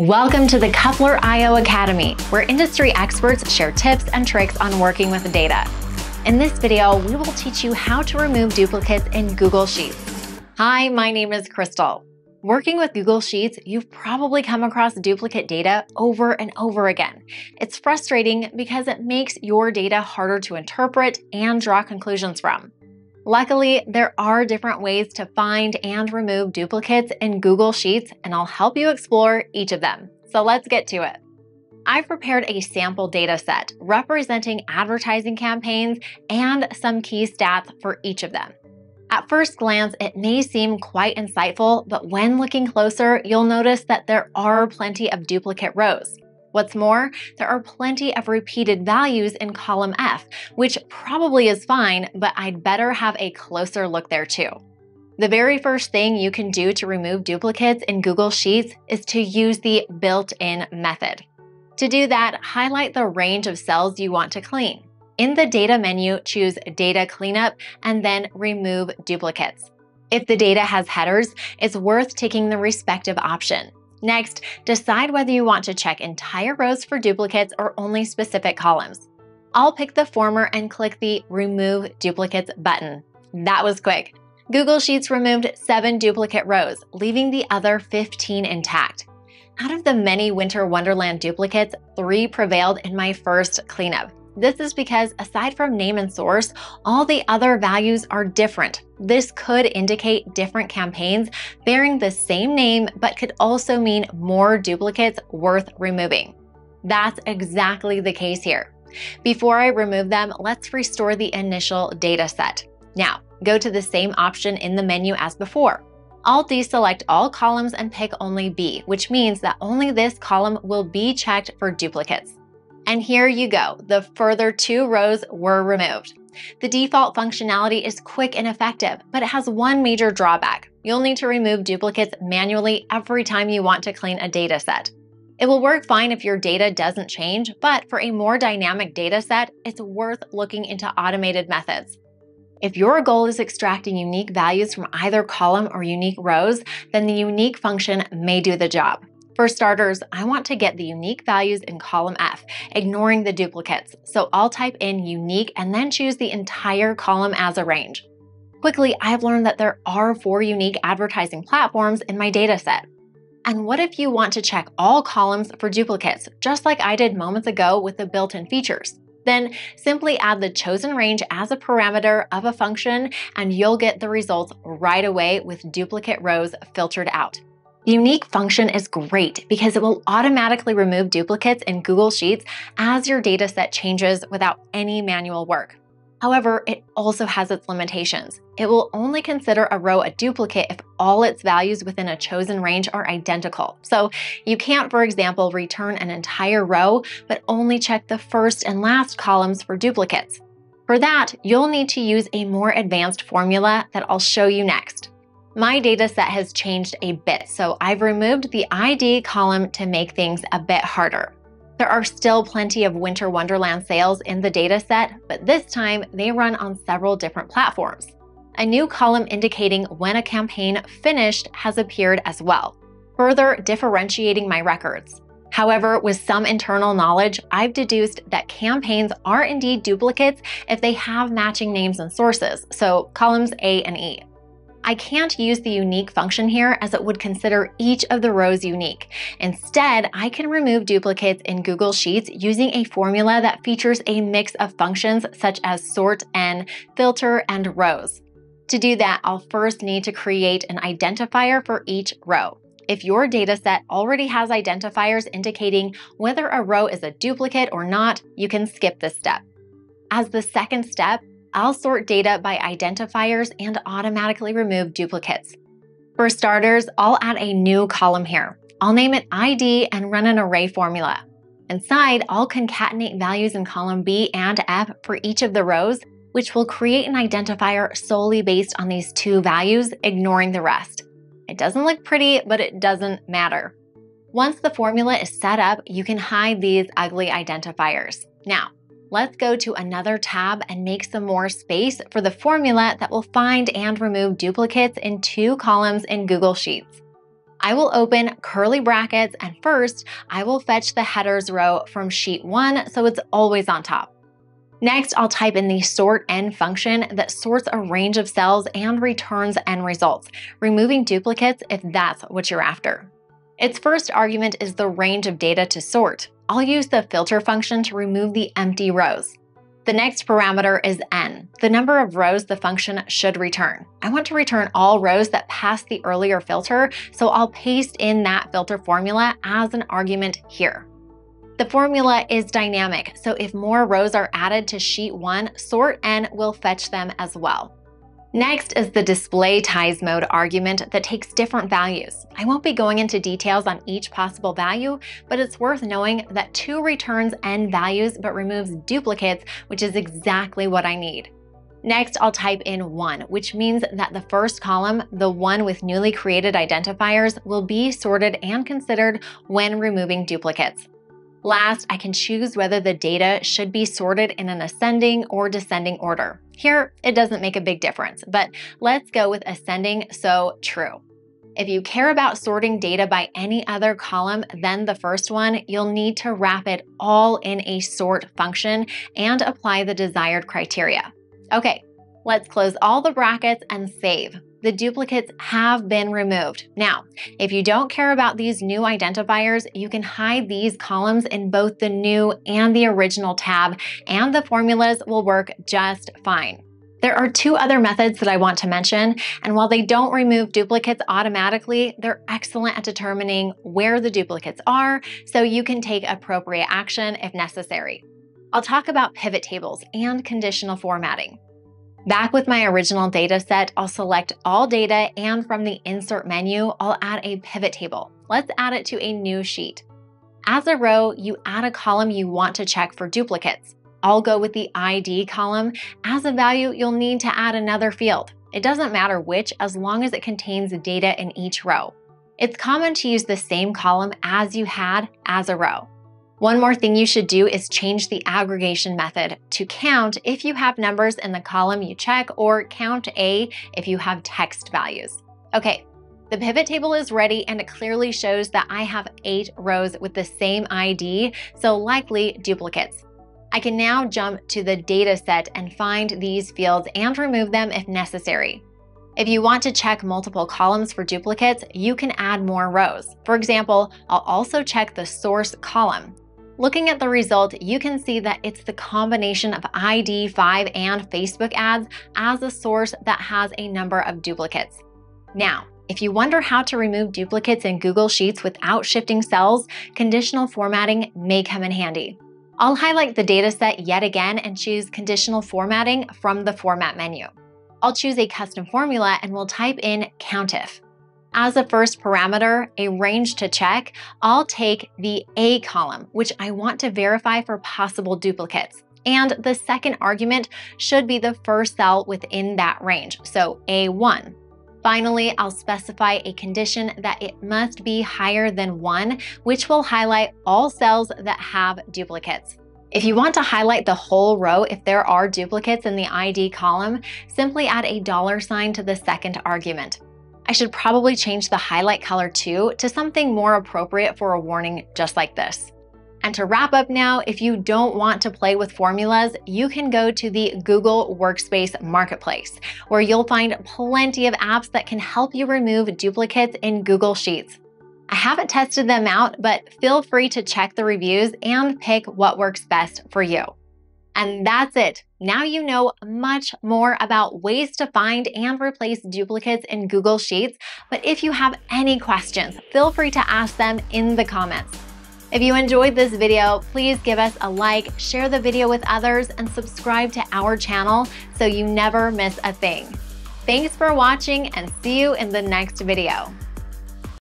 Welcome to the Coupler.io Academy, where industry experts share tips and tricks on working with data. In this video, we will teach you how to remove duplicates in Google Sheets. Hi, my name is Crystal. Working with Google Sheets, you've probably come across duplicate data over and over again. It's frustrating because it makes your data harder to interpret and draw conclusions from. Luckily, there are different ways to find and remove duplicates in Google Sheets, and I'll help you explore each of them. So let's get to it. I've prepared a sample data set representing advertising campaigns and some key stats for each of them. At first glance, it may seem quite insightful, but when looking closer, you'll notice that there are plenty of duplicate rows. What's more, there are plenty of repeated values in column F, which probably is fine, but I'd better have a closer look there too. The very first thing you can do to remove duplicates in Google Sheets is to use the built-in method. To do that, highlight the range of cells you want to clean. In the Data menu, choose Data Cleanup and then Remove Duplicates. If the data has headers, it's worth taking the respective option. Next, decide whether you want to check entire rows for duplicates or only specific columns. I'll pick the former and click the Remove Duplicates button. That was quick. Google Sheets removed seven duplicate rows, leaving the other 15 intact. Out of the many Winter Wonderland duplicates, three prevailed in my first cleanup. This is because aside from name and source, all the other values are different. This could indicate different campaigns bearing the same name, but could also mean more duplicates worth removing. That's exactly the case here. Before I remove them, let's restore the initial data set. Now, go to the same option in the menu as before. I'll deselect all columns and pick only B, which means that only this column will be checked for duplicates. And here you go, the further two rows were removed. The default functionality is quick and effective, but it has one major drawback. You'll need to remove duplicates manually every time you want to clean a data set. It will work fine if your data doesn't change, but for a more dynamic data set, it's worth looking into automated methods. If your goal is extracting unique values from either column or unique rows, then the unique function may do the job. For starters, I want to get the unique values in column F, ignoring the duplicates. So I'll type in unique and then choose the entire column as a range. Quickly, I've learned that there are four unique advertising platforms in my dataset. And what if you want to check all columns for duplicates, just like I did moments ago with the built-in features? Then simply add the chosen range as a parameter of a function and you'll get the results right away with duplicate rows filtered out. Unique function is great because it will automatically remove duplicates in Google Sheets as your dataset changes without any manual work. However, it also has its limitations. It will only consider a row a duplicate if all its values within a chosen range are identical. So you can't, for example, return an entire row, but only check the first and last columns for duplicates. For that, you'll need to use a more advanced formula that I'll show you next. My data set has changed a bit, so I've removed the ID column to make things a bit harder. There are still plenty of Winter Wonderland sales in the data set, but this time they run on several different platforms. A new column indicating when a campaign finished has appeared as well, further differentiating my records. However, with some internal knowledge, I've deduced that campaigns are indeed duplicates if they have matching names and sources, so columns A and E. I can't use the unique function here as it would consider each of the rows unique. Instead, I can remove duplicates in Google Sheets using a formula that features a mix of functions such as sort and filter and rows. To do that, I'll first need to create an identifier for each row. If your dataset already has identifiers indicating whether a row is a duplicate or not, you can skip this step. As the second step, I'll sort data by identifiers and automatically remove duplicates. For starters, I'll add a new column here. I'll name it ID and run an array formula. Inside, I'll concatenate values in column B and F for each of the rows, which will create an identifier solely based on these two values, ignoring the rest. It doesn't look pretty, but it doesn't matter. Once the formula is set up, you can hide these ugly identifiers. Now, let's go to another tab and make some more space for the formula that will find and remove duplicates in two columns in Google Sheets. I will open curly brackets and first I will fetch the headers row from sheet one so it's always on top. Next, I'll type in the SORTN function that sorts a range of cells and returns n results, removing duplicates if that's what you're after. Its first argument is the range of data to sort. I'll use the filter function to remove the empty rows. The next parameter is n, the number of rows the function should return. I want to return all rows that pass the earlier filter, so I'll paste in that filter formula as an argument here. The formula is dynamic, so if more rows are added to sheet 1, SORTN will fetch them as well. Next is the display ties mode argument that takes different values. I won't be going into details on each possible value, but it's worth knowing that 2 returns n values but removes duplicates, which is exactly what I need. Next, I'll type in 1, which means that the first column, the one with newly created identifiers, will be sorted and considered when removing duplicates. Last, I can choose whether the data should be sorted in an ascending or descending order. Here, it doesn't make a big difference, but let's go with ascending, so true. If you care about sorting data by any other column than the first one, you'll need to wrap it all in a sort function and apply the desired criteria. Okay, let's close all the brackets and save the duplicates have been removed. Now, if you don't care about these new identifiers, you can hide these columns in both the new and the original tab, and the formulas will work just fine. There are two other methods that I want to mention, and while they don't remove duplicates automatically, they're excellent at determining where the duplicates are so you can take appropriate action if necessary. I'll talk about pivot tables and conditional formatting. Back with my original data set, I'll select all data and from the insert menu, I'll add a pivot table. Let's add it to a new sheet. As a row, you add a column you want to check for duplicates. I'll go with the ID column. As a value, you'll need to add another field. It doesn't matter which as long as it contains data in each row. It's common to use the same column as you had as a row. One more thing you should do is change the aggregation method to count if you have numbers in the column you check or count A if you have text values. Okay, the pivot table is ready and it clearly shows that I have eight rows with the same ID, so likely duplicates. I can now jump to the data set and find these fields and remove them if necessary. If you want to check multiple columns for duplicates, you can add more rows. For example, I'll also check the source column. Looking at the result, you can see that it's the combination of ID5 and Facebook ads as a source that has a number of duplicates. Now, if you wonder how to remove duplicates in Google Sheets without shifting cells, conditional formatting may come in handy. I'll highlight the dataset yet again and choose conditional formatting from the format menu. I'll choose a custom formula and we'll type in COUNTIF. As a first parameter, a range to check, I'll take the A column, which I want to verify for possible duplicates. And the second argument should be the first cell within that range, so A1. Finally, I'll specify a condition that it must be higher than 1, which will highlight all cells that have duplicates. If you want to highlight the whole row if there are duplicates in the ID column, simply add a dollar sign to the second argument. I should probably change the highlight color too to something more appropriate for a warning just like this. And to wrap up now, if you don't want to play with formulas, you can go to the Google Workspace Marketplace, where you'll find plenty of apps that can help you remove duplicates in Google Sheets. I haven't tested them out, but feel free to check the reviews and pick what works best for you. And that's it. Now you know much more about ways to find and replace duplicates in Google Sheets. But if you have any questions, feel free to ask them in the comments. If you enjoyed this video, please give us a like, share the video with others, and subscribe to our channel so you never miss a thing. Thanks for watching and see you in the next video.